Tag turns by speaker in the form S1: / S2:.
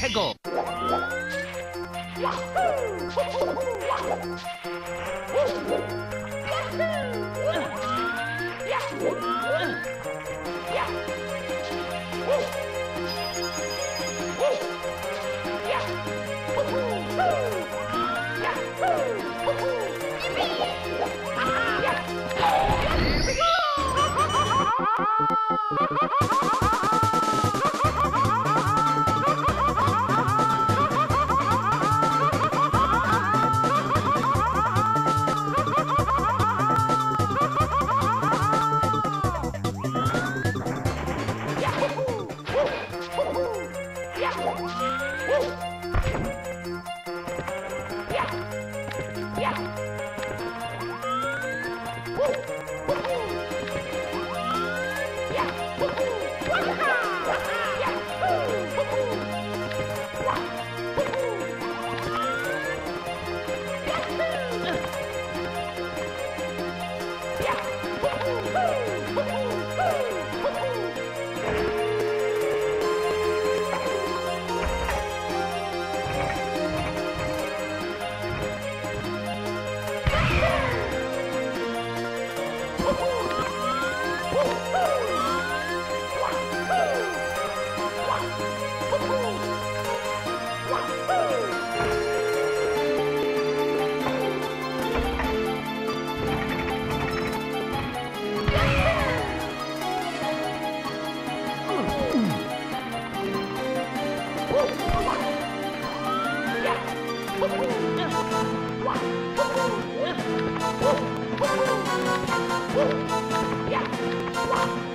S1: 태고
S2: Ha ha ha ha!
S1: Yeah! Woo!
S2: Woo!